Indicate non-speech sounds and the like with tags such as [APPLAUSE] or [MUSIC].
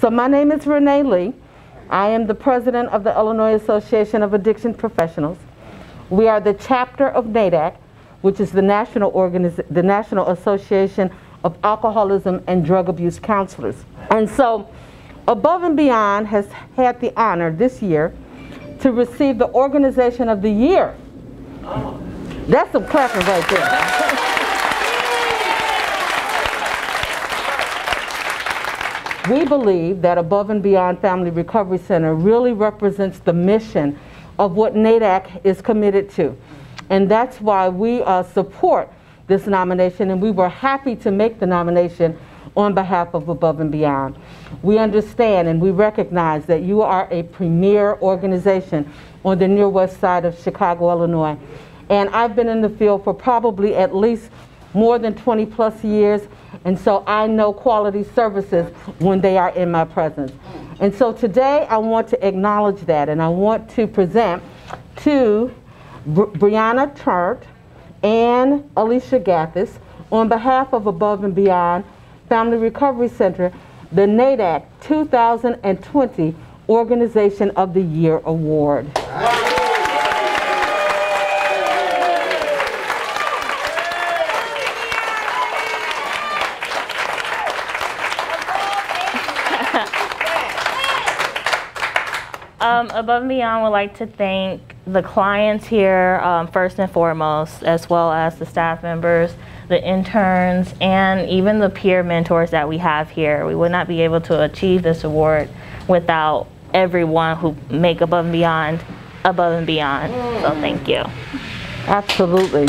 So my name is Renee Lee. I am the president of the Illinois Association of Addiction Professionals. We are the chapter of NAADAC, which is the National, the National Association of Alcoholism and Drug Abuse Counselors. And so Above and Beyond has had the honor this year to receive the Organization of the Year. That's some clapping right there. [LAUGHS] We believe that Above and Beyond Family Recovery Center really represents the mission of what NAADAC is committed to. And that's why we uh, support this nomination and we were happy to make the nomination on behalf of Above and Beyond. We understand and we recognize that you are a premier organization on the near west side of Chicago, Illinois. And I've been in the field for probably at least more than 20 plus years, and so I know quality services when they are in my presence. And so today I want to acknowledge that, and I want to present to Bri Brianna Tart and Alicia Gathis on behalf of Above and Beyond Family Recovery Center the NAADAC 2020 Organization of the Year Award. Um, Above and Beyond would like to thank the clients here um, first and foremost, as well as the staff members, the interns, and even the peer mentors that we have here. We would not be able to achieve this award without everyone who make Above and Beyond above and beyond. So thank you. Absolutely.